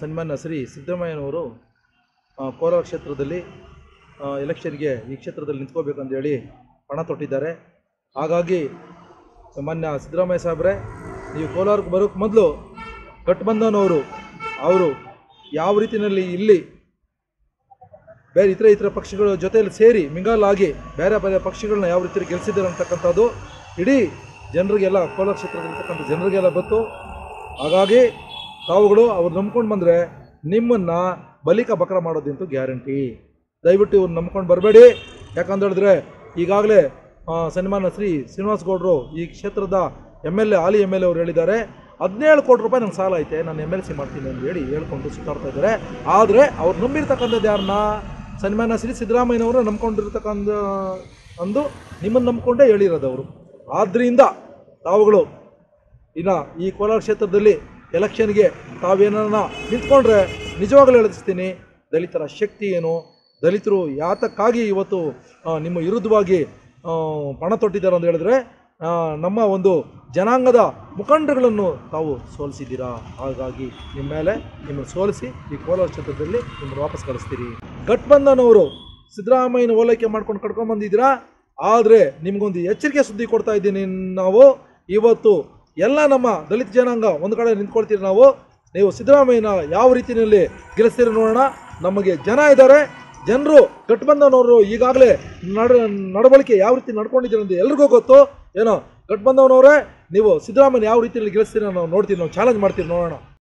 ಸನ್ಮಾನ್ಯ ಶ್ರೀ ಸಿದ್ದರಾಮಯ್ಯನವರು ಕೋಲಾರ ಕ್ಷೇತ್ರದಲ್ಲಿ ಎಲೆಕ್ಷನ್ಗೆ ಈ ಕ್ಷೇತ್ರದಲ್ಲಿ ನಿಂತ್ಕೋಬೇಕಂತ ಹೇಳಿ ಪಣ ತೊಟ್ಟಿದ್ದಾರೆ. ಹಾಗಾಗಿ ಸನ್ಮಾನ್ಯ ಸಿದ್ದರಾಮಯ್ಯ ಸಾಹೇಬ್ರೆ, ನೀವು ಕೋಲಾರಕ್ಕೆ ಬರೋಕ್ಕೆ ಮೊದಲು ಗಠಬಂಧನವರು, ಅವರು ಯಾವ ರೀತಿಯಲ್ಲಿ ಇಲ್ಲಿ ಬೇರೆ ಇತರ ಇತರ ಪಕ್ಷಗಳ ಜೊತೆಯಲ್ಲಿ ಸೇರಿ ಮಿಂಗಾಲಾಗಿ ಬೇರೆ ಬೇರೆ ಪಕ್ಷಗಳನ್ನ ಯಾವ ರೀತಿ ಗೆಲ್ಲಿಸಿದ್ದಾರೆ ಅಂತಕ್ಕಂಥದ್ದು ಇಡೀ ಜನರಿಗೆಲ್ಲ ಕೋಲಾರ ಕ್ಷೇತ್ರದಲ್ಲಿರ್ತಕ್ಕಂಥ ಜನರಿಗೆಲ್ಲ ಗೊತ್ತು. ಹಾಗಾಗಿ ತಾವುಗಳು ಅವ್ರು ನಂಬ್ಕೊಂಡು ಬಂದರೆ ನಿಮ್ಮನ್ನು ಬಲಿಕ ಬಕರ ಮಾಡೋದಂತೂ ಗ್ಯಾರಂಟಿ. ದಯವಿಟ್ಟು ಇವ್ರು ನಂಬ್ಕೊಂಡು ಬರಬೇಡಿ. ಯಾಕಂತ ಹೇಳಿದ್ರೆ ಈಗಾಗಲೇ ಸನ್ಮಾನ ಶ್ರೀ ಶ್ರೀನಿವಾಸ್ ಗೌಡರು ಈ ಕ್ಷೇತ್ರದ ಎಂ ಎಲ್ ಎ, ಹಾಲಿ ಎಂ ಎಲ್ ಎ ಅವರು ಹೇಳಿದ್ದಾರೆ. ಹದಿನೇಳು ಕೋಟಿ ರೂಪಾಯಿ ನಂಗೆ ಸಾಲ ಐತೆ, ನಾನು ಎಂ ಎಲ್ ಸಿ ಮಾಡ್ತೀನಿ ಅಂತ ಹೇಳಿ ಹೇಳ್ಕೊಂಡು ಸುತ್ತಾಡ್ತಾ ಇದ್ದಾರೆ. ಆದರೆ ಅವ್ರು ನಂಬಿರ್ತಕ್ಕಂಥದ್ದು ಯಾರನ್ನ ಸನ್ಮಾನ ಶ್ರೀ ಸಿದ್ದರಾಮಯ್ಯನವರು ನಂಬ್ಕೊಂಡಿರ್ತಕ್ಕಂಥ, ಅಂದು ನಿಮ್ಮನ್ನು ನಂಬ್ಕೊಂಡೇ ಹೇಳಿರೋದು ಅವರು. ಆದ್ದರಿಂದ ತಾವುಗಳು, ಇನ್ನು ಈ ಕೋಲಾರ ಕ್ಷೇತ್ರದಲ್ಲಿ ಎಲೆಕ್ಷನ್ಗೆ ತಾವೇನನ್ನ ನಿಂತ್ಕೊಂಡ್ರೆ ನಿಜವಾಗ್ಲೂ ಹೇಳಿಸ್ತೀನಿ, ದಲಿತರ ಶಕ್ತಿ ಏನು? ದಲಿತರು ಯಾತಕ್ಕಾಗಿ ಇವತ್ತು ನಿಮ್ಮ ವಿರುದ್ಧವಾಗಿ ಪಣ ತೊಟ್ಟಿದ್ದಾರೆ ಅಂತ ಹೇಳಿದ್ರೆ ನಮ್ಮ ಒಂದು ಜನಾಂಗದ ಮುಖಂಡರುಗಳನ್ನು ತಾವು ಸೋಲಿಸಿದ್ದೀರಾ? ಹಾಗಾಗಿ ನಿಮ್ಮ ಮೇಲೆ ನಿಮ್ಮನ್ನು ಸೋಲಿಸಿ ಈ ಕೋಲಾರ ಕ್ಷೇತ್ರದಲ್ಲಿ ನಿಮ್ಮನ್ನು ವಾಪಸ್ ಕಳಿಸ್ತೀರಿ. ಗಠಬಂಧನವರು ಸಿದ್ದರಾಮಯ್ಯನ ಓಲೈಕೆ ಮಾಡ್ಕೊಂಡು ಕರ್ಕೊಂಡು ಬಂದಿದ್ದೀರಾ ಆದರೆ ನಿಮಗೊಂದು ಎಚ್ಚರಿಕೆ ಸುದ್ದಿ ಕೊಡ್ತಾ ಇದ್ದೀನಿ ನಾವು. ಇವತ್ತು ಎಲ್ಲ ನಮ್ಮ ದಲಿತ ಜನಾಂಗ ಒಂದು ಕಡೆ ನಿಂತ್ಕೊಳ್ತೀರಿ ನಾವು, ನೀವು ಸಿದ್ದರಾಮಯ್ಯನ ಯಾವ ರೀತಿಯಲ್ಲಿ ಗೆಲ್ಲಿಸ್ತೀರಿ ನೋಡೋಣ. ನಮಗೆ ಜನ ಇದ್ದಾರೆ, ಜನರು ಗಠಬಂಧನವರು ಈಗಾಗಲೇ ನಡ, ನಡವಳಿಕೆ ಯಾವ ರೀತಿ ನಡ್ಕೊಂಡಿದ್ದೀರಿ ಅಂತ ಎಲ್ರಿಗೂ ಗೊತ್ತು. ಏನೋ ಗಠಬಂಧನವರೇ, ನೀವು ಸಿದ್ದರಾಮಯ್ಯ ಯಾವ ರೀತಿಯಲ್ಲಿ ಗೆಲ್ಲಿಸ್ತೀರಿ ನಾವು ನೋಡ್ತೀವಿ ನಾವು ಚಾಲೆಂಜ್ ಮಾಡ್ತೀವಿ ನೋಡೋಣ.